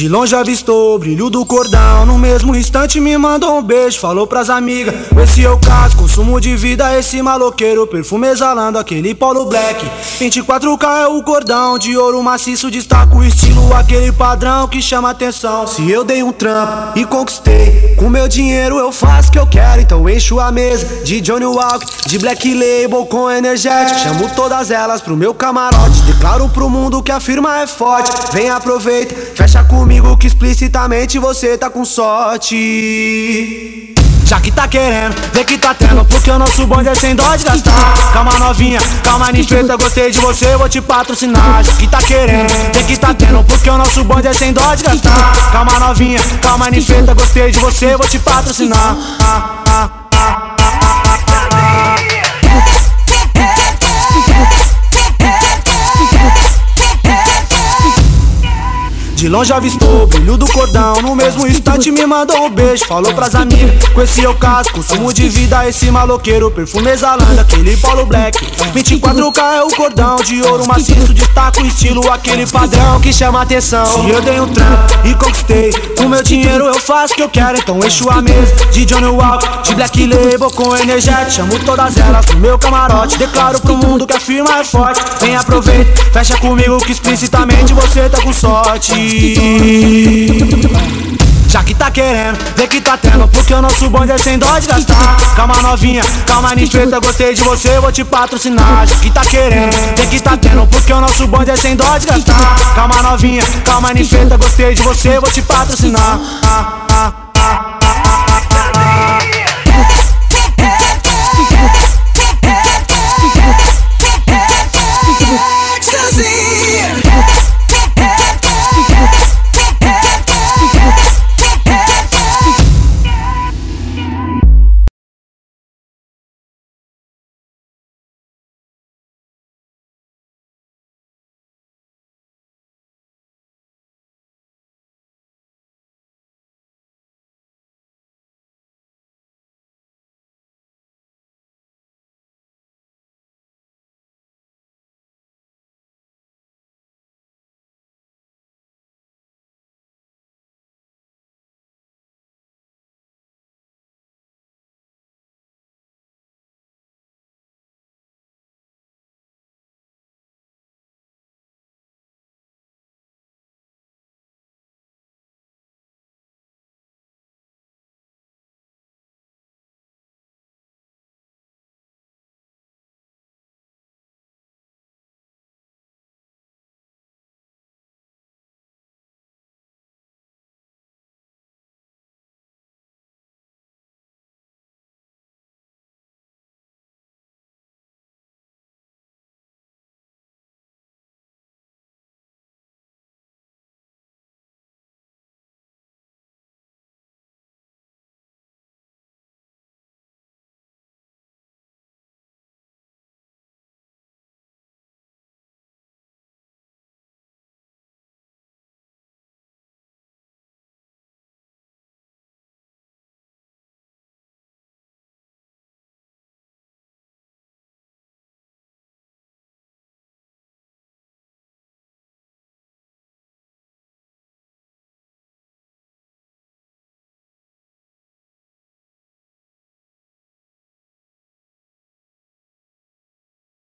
De longe avistou o brilho do cordão. No mesmo instante me mandou um beijo Falou pras amigas, esse é o caso Consumo de vida, esse maloqueiro Perfume exalando, aquele polo black. 24K é o cordão De ouro maciço, destaca o estilo Aquele padrão que chama atenção. Se eu dei um trampo e conquistei Com meu dinheiro eu faço o que eu quero. Então encho a mesa de Johnny Walker De Black Label com energético. Chamo todas elas pro meu camarote. Declaro pro mundo que a firma é forte. Vem aproveita, fecha com comigo que explicitamente você tá com sorte. Já que tá querendo, vê que tá tendo Porque o nosso bonde é sem dó de gastar Calma novinha, calma ninfeta Gostei de você, vou te patrocinar Já que tá querendo, vê que tá tendo Porque o nosso bonde é sem dó de gastar Calma novinha, calma ninfeta Gostei de você, vou te patrocinar ah, ah. De longe avistou o brilho do cordão No mesmo instante me mandou um beijo. Falou pras amigas, com esse eu caso Consumo de vida, esse maloqueiro Perfume exalando, aquele polo black. 24K é o cordão De ouro maciço, destaca o estilo Aquele padrão que chama atenção. Se eu dei um trampo e conquistei Com meu dinheiro eu faço o que eu quero Então encho a mesa de Johnny Walker De Black Label com energético. Chamo todas elas pro meu camarote Declaro pro mundo que a firma é forte. Vem aproveita, fecha comigo que explicitamente você tá com sorte já que tá querendo, vê que tá tendo Porque o nosso bonde é sem dó de gastar. Calma novinha, calma ninfeta Gostei de você, vou te patrocinar. Já que tá querendo, vê que tá tendo Porque o nosso bonde é sem dó de gastar. Calma novinha, calma ninfeta Gostei de você, vou te patrocinar. Ah, ah.